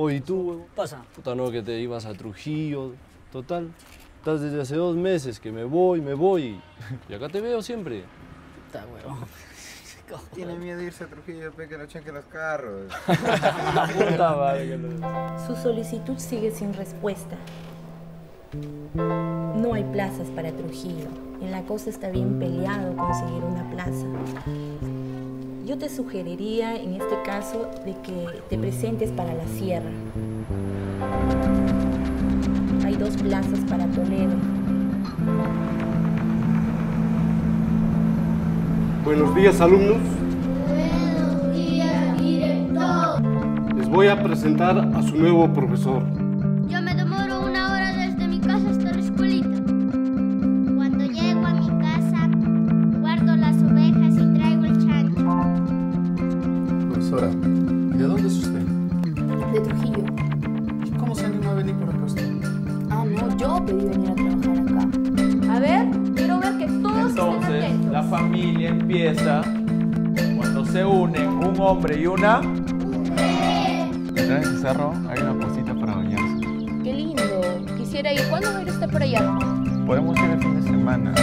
Oye, ¿y tú, huevón? Pasa. Puta, no, que te ibas a Trujillo. Total, estás desde hace dos meses que me voy, me voy. Y acá te veo siempre. Puta, huevón. Tiene miedo de irse a Trujillo, pe, que lo chequen los carros. Puta madre, que lo- Su solicitud sigue sin respuesta. No hay plazas para Trujillo. En la costa está bien peleado conseguir una plaza. Yo te sugeriría en este caso de que te presentes para la sierra. Hay dos plazas para Toledo. Buenos días, alumnos. Buenos días, director. Les voy a presentar a su nuevo profesor. Profesora, ¿y de dónde es usted? De Trujillo. ¿Y cómo se animó a venir por acá usted? Ah, no, yo pedí venir a trabajar acá. A ver, quiero ver que todos estén Entonces, atentos. la familia empieza cuando se unen un hombre y una. Detrás de ese cerro hay una cosita para bañarse. Qué lindo. Quisiera ir. ¿Cuándo va a ir usted por allá? Podemos ir el fin de semana.